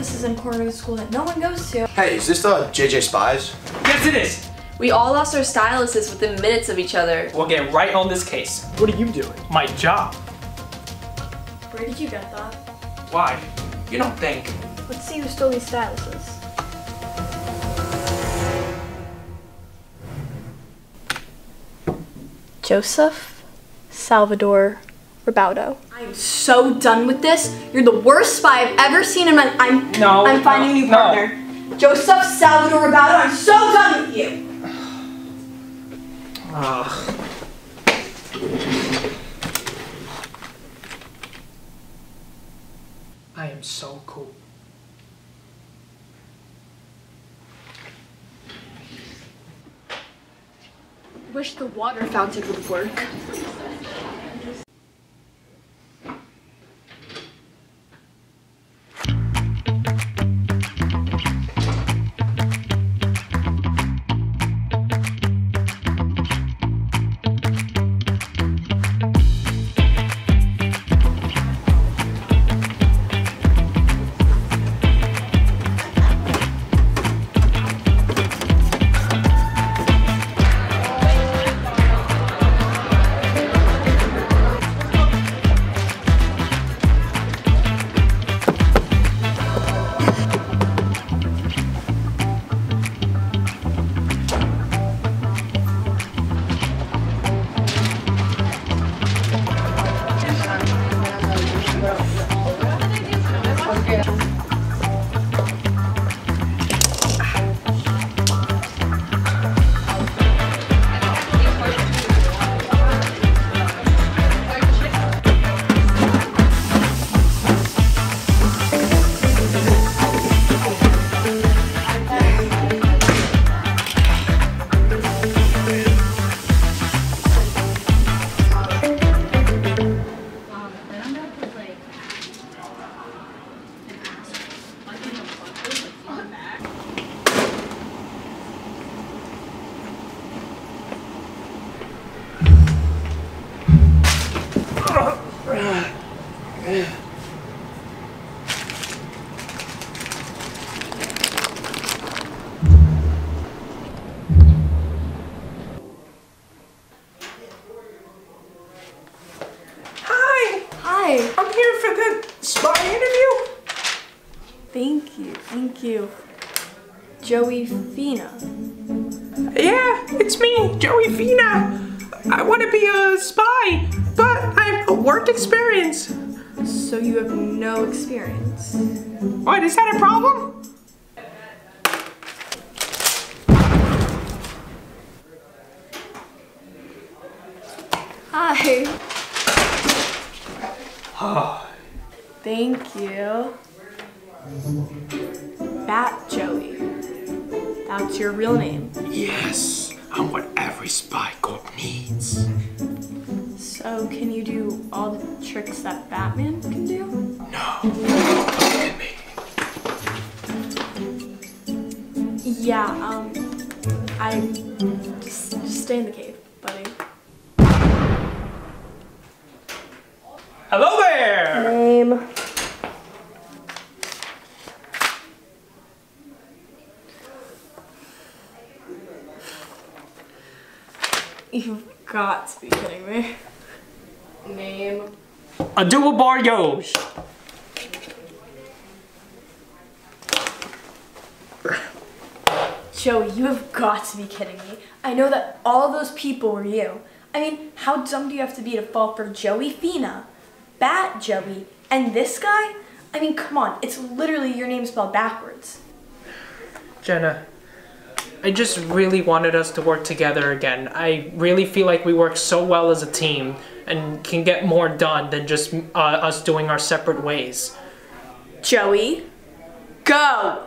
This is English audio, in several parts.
offices in corner of school that no one goes to. Hey, is this the JJ Spies? Yes, it is. We all lost our styluses within minutes of each other. We'll get right on this case. What are you doing? My job. Where did you get that? Why? You don't think. Let's see who stole these styluses. Joseph Salvador Ribaudo. I'm so done with this. You're the worst spy I've ever seen in my I'm No, I'm finding a no, new no. partner. Joseph Salvador Ribaudo, I'm so done with you. Ugh. I am so cool. Wish the water fountain would work. Joey Fina. Yeah, it's me, Joey Fina. I want to be a spy, but I have no work experience. So you have no experience. What, is that a problem? Hi. Thank you. Bat Joey. That's your real name. Yes, I'm what every spy corp needs. So can you do all the tricks that Batman can do? No, look me. Yeah, um, I just, just stay in the cave, buddy. Hello there! Name. You've got to be kidding me. Name. A dual bar yosh. Joey, you have got to be kidding me. I know that all those people were you. I mean, how dumb do you have to be to fall for Joey Fina, Bat Joey, and this guy? I mean, come on, it's literally your name spelled backwards. Jenna, I just really wanted us to work together again. I really feel like we work so well as a team and can get more done than just uh, us doing our separate ways. Joey, go!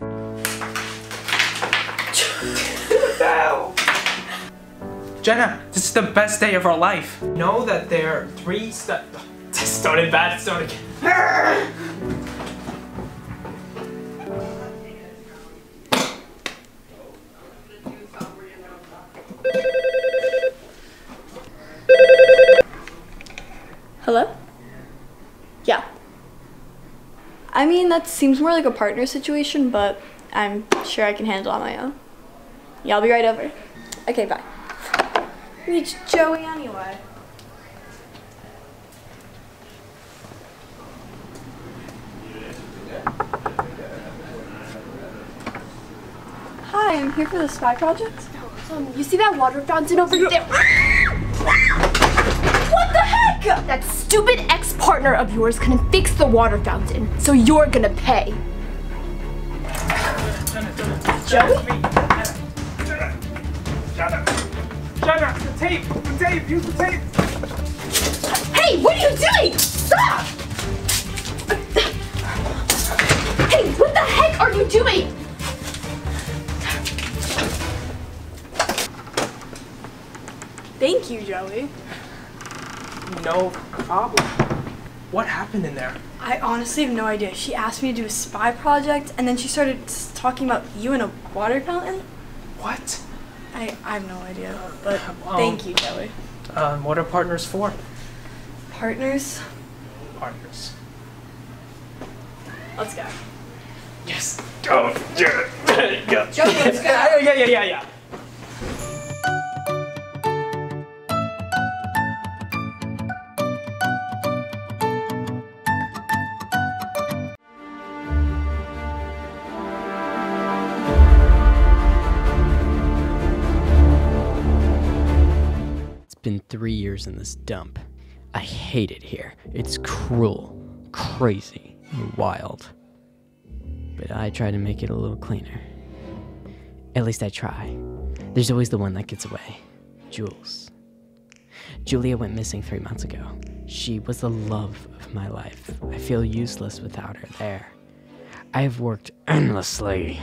Jenna, this is the best day of our life. Know that there are three steps. Started bad, started again. that seems more like a partner situation, but I'm sure I can handle on my own. Yeah, I'll be right over. Okay, bye. Reach Joey anyway. Hi, I'm here for the spy project. Um, you see that water fountain over there? What? That stupid ex-partner of yours couldn't fix the water fountain, so you're gonna pay. Joey? Jenna, the tape! The tape! Use the tape! Hey, what are you doing? Stop! Hey, what the heck are you doing? Thank you, Joey. No problem. What happened in there? I honestly have no idea. She asked me to do a spy project, and then she started talking about you in a water fountain. What? I, I have no idea, but Um, thank you, Joey. Um, what are partners for? Partners, Partners. let's go. Yes. Go. Yeah. yeah. Joey, let's go. Yeah, yeah, yeah, yeah, three years in this dump. I hate it here. It's cruel, crazy, and wild. But I try to make it a little cleaner. At least I try. There's always the one that gets away Jules. Julia went missing three months ago. She was the love of my life. I feel useless without her there. I have worked endlessly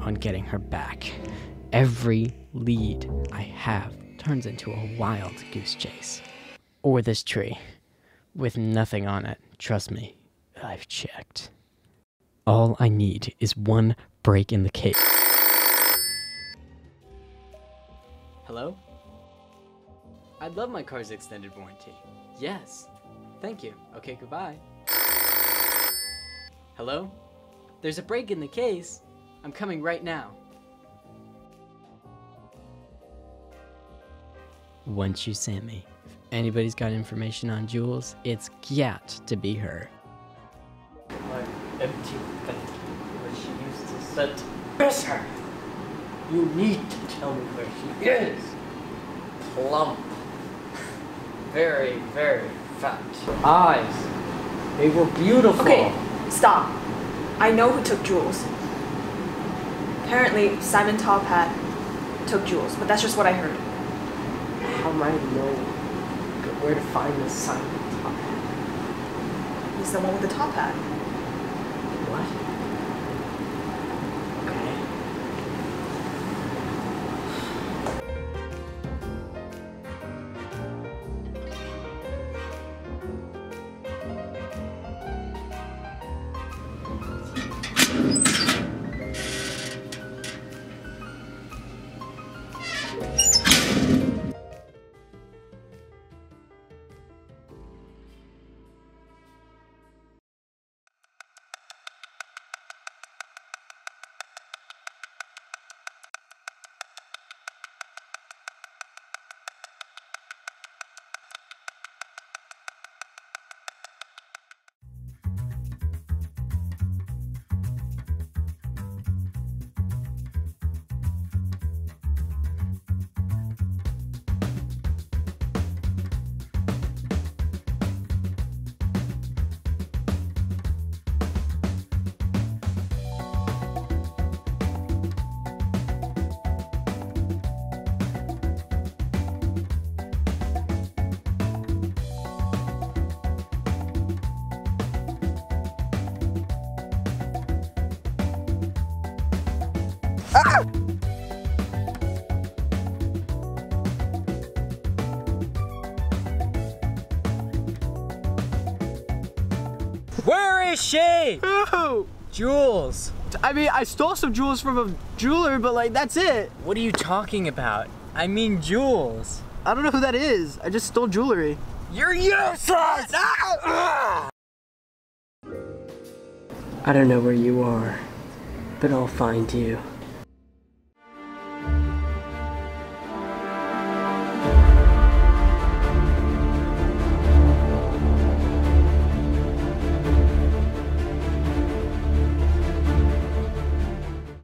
on getting her back. Every lead I have turns into a wild goose chase. Or this tree, with nothing on it. Trust me, I've checked. All I need is one break in the case. Hello? I'd love my car's extended warranty. Yes. Thank you. Okay, goodbye. Hello? There's a break in the case. I'm coming right now. Once you sent me. If anybody's got information on Jules, it's got to be her. Like empty thing where she used to sit. Miss her. You need to tell me where she is. Plump. Very, very fat. Eyes. They were beautiful. Okay, stop. I know who took Jules. Apparently, Simon Top Hat took Jules, but that's just what I heard. How am I to know where to find this Simon Top Hat? He's the one with the top hat. What? Okay. Ah! Where is she? Who? Jules. I mean, I stole some jewels from a jeweler, but like, that's it. What are you talking about? I mean jewels. I don't know who that is. I just stole jewelry. You're useless! Ah! I don't know where you are, but I'll find you.